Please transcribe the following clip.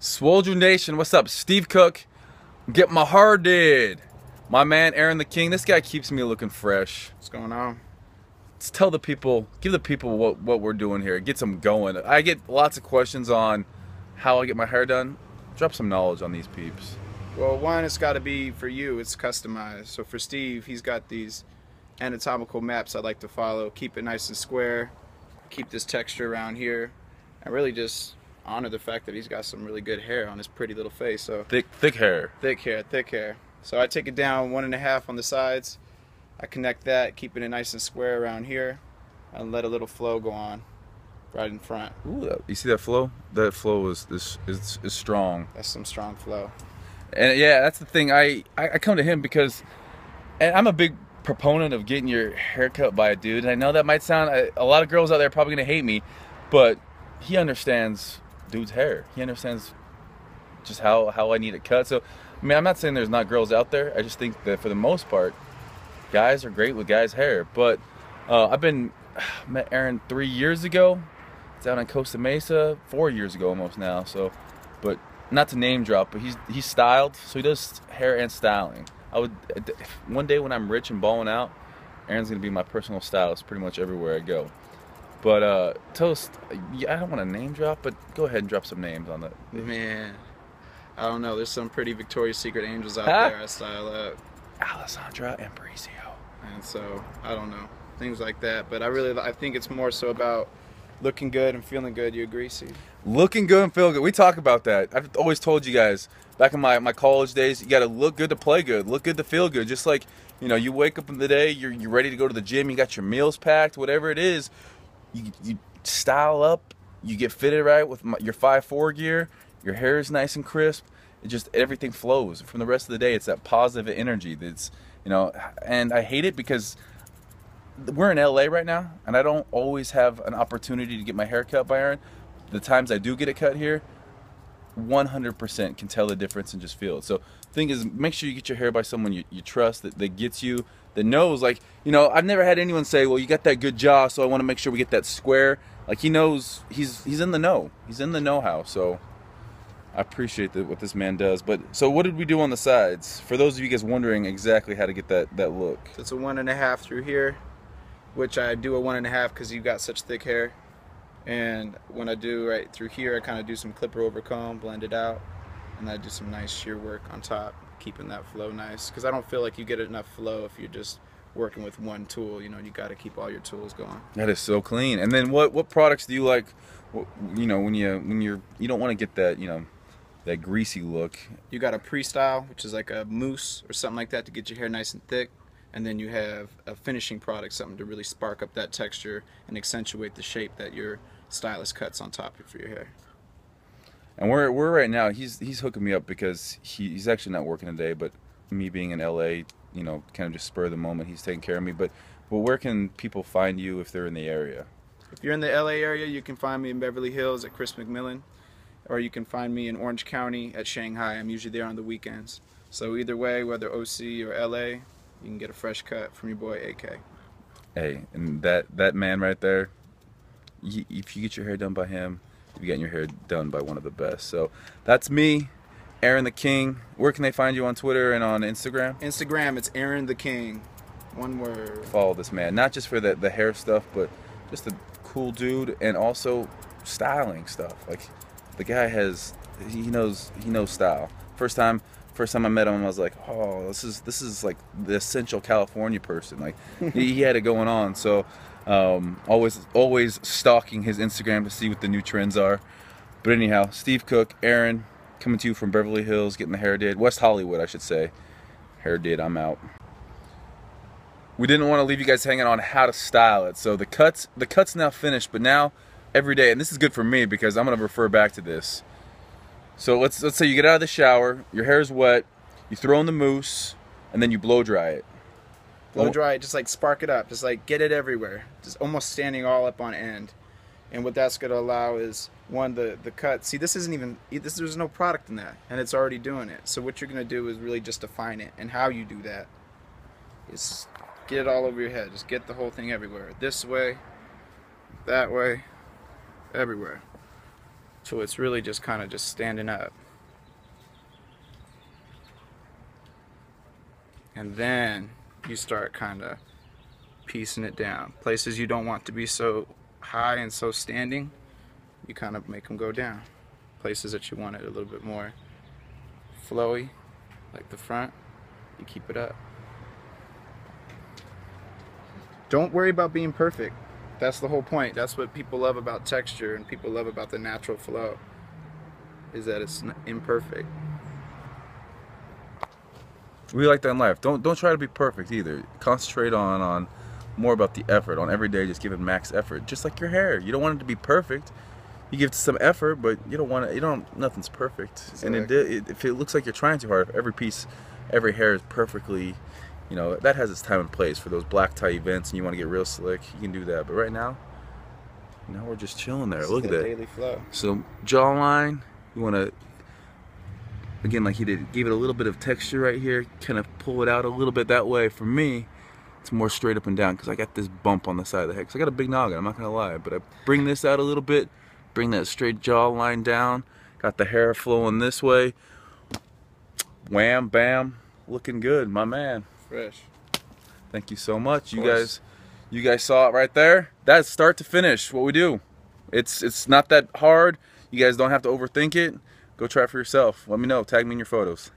Swoldier Nation, what's up? Steve Cook, get my hair did. My man Aaron the King, this guy keeps me looking fresh. What's going on? Let's tell the people, give the people what, what we're doing here. Get them going. I get lots of questions on how I get my hair done. Drop some knowledge on these peeps. Well, one, it's got to be for you. It's customized. So for Steve, he's got these anatomical maps I like to follow. Keep it nice and square. Keep this texture around here. And really just honor the fact that he's got some really good hair on his pretty little face. So Thick, thick hair. thick hair, thick hair. So I take it down one and a half on the sides. I connect that, keeping it nice and square around here, and let a little flow go on right in front. Ooh, you see that flow? That flow is is, is, is strong. That's some strong flow. And yeah, that's the thing. I, I, come to him because, and I'm a big proponent of getting your hair cut by a dude. And I know that might sound, a lot of girls out there are probably going to hate me, but he understands dude's hair. He understands just how, how I need it cut. So, I mean, I'm not saying there's not girls out there. I just think that for the most part, guys are great with guys' hair. But uh, I've been, met Aaron three years ago down in Costa Mesa, four years ago almost now. So, but not to name drop, but he's he's styled, so he does hair and styling. I would one day when I'm rich and balling out, Aaron's gonna be my personal stylist pretty much everywhere I go. But uh, Toast, yeah, I don't want to name drop, but go ahead and drop some names on that. Man, I don't know. There's some pretty Victoria's Secret angels out Huh? there I style up, Alessandra Ambrosio. and so I don't know things like that. But I really, I think it's more so about looking good and feeling good. You agree, Steve? Looking good and feeling good. We talk about that. I've always told you guys back in my, my college days, you got to look good to play good, look good to feel good. Just like, you know, you wake up in the day, you're, you're ready to go to the gym, you got your meals packed, whatever it is, you, you style up, you get fitted right with my, your 5'4 gear, your hair is nice and crisp. It just, everything flows. From the rest of the day, it's that positive energy that's, you know, and I hate it because we're in LA right now, and I don't always have an opportunity to get my hair cut by Aaron. The times I do get it cut here, 100% can tell the difference and just feel it. So, thing is, make sure you get your hair by someone you, you trust that, that gets you, that knows. Like, you know, I've never had anyone say, "Well, you got that good jaw, so I want to make sure we get that square." Like he knows, he's he's in the know. He's in the know-how. So, I appreciate that what this man does. But so, what did we do on the sides? For those of you guys wondering exactly how to get that that look. So it's a one and a half through here, which I do a one and a half because you've got such thick hair. And when I do right through here, I kind of do some clipper over comb, blend it out, and I do some nice shear work on top, keeping that flow nice. Because I don't feel like you get enough flow if you're just working with one tool. You know, you got to keep all your tools going. That is so clean. And then what what products do you like? You know, when you when you're you don't want to get that you know that greasy look. You got a pre-style, which is like a mousse or something like that to get your hair nice and thick. And then you have a finishing product, something to really spark up that texture and accentuate the shape that your stylist cuts on top of for your hair. And we're we're right now. He's he's hooking me up because he, he's actually not working today. But me being in LA, you know, kind of just spur of the moment. He's taking care of me. But but where can people find you if they're in the area? If you're in the LA area, you can find me in Beverly Hills at Chris McMillan, or you can find me in Orange County at Shanghai. I'm usually there on the weekends. So either way, whether OC or LA, you can get a fresh cut from your boy AK. Hey, and that that man right there. y- If you get your hair done by him, you're getting your hair done by one of the best. So that's me, Aaron the King. Where can they find you on Twitter and on Instagram? Instagram, it's Aaron the King. One word. follow this man, not just for the, the hair stuff, but just a cool dude and also styling stuff. Like the guy has, he knows he knows style. First time, first time I met him, I was like, oh, this is this is like the essential California person. Like he, he had it going on. So um, always always stalking his Instagram to see what the new trends are. But anyhow, Steve Cook, Aaron, coming to you from Beverly Hills, getting the hair did, West Hollywood, I should say. Hair did. I'm out we didn't want to leave you guys hanging on how to style it. So the cuts, the cuts now finished, but now every day, and this is good for me because I'm gonna refer back to this. So let's let's say you get out of the shower, your hair is wet, you throw in the mousse, and then you blow dry it. Blow dry it, just like spark it up, just like get it everywhere, just almost standing all up on end. And what that's gonna allow is one the the cut. See, this isn't even this. There's no product in that, and it's already doing it. So what you're gonna do is really just define it, and how you do that is get it all over your head. Just get the whole thing everywhere. This way, that way, everywhere. So it's really just kind of just standing up. And then you start kind of piecing it down. Places you don't want to be so high and so standing, you kind of make them go down. Places that you want it a little bit more flowy, like the front, you keep it up. Don't worry about being perfect. That's the whole point. That's what people love about texture and people love about the natural flow is that it's imperfect. We like that in life. Don't don't try to be perfect either. Concentrate on on more about the effort. On every day, just give it max effort. Just like your hair, you don't want it to be perfect. You give it some effort, but you don't want it. You don't. Nothing's perfect. Exactly. And it, it, if it looks like you're trying too hard, if every piece, every hair is perfectly, you know, that has its time and place for those black tie events, and you want to get real slick. You can do that. But right now, you know, we're just chilling there. This Look at that. daily flow. So jawline, you want to again like he did, give it a little bit of texture right here, kind of pull it out a little bit that way. For me, it's more straight up and down because I got this bump on the side of the head. Cause I got a big noggin. I'm not gonna lie, but I bring this out a little bit, bring that straight jawline down. Got the hair flowing this way. Wham, bam, looking good, my man. Fresh. Thank you so much. You guys you guys saw it right there. That's start to finish what we do. It's it's not that hard. You guys don't have to overthink it. Go try it for yourself. Let me know. Tag me in your photos.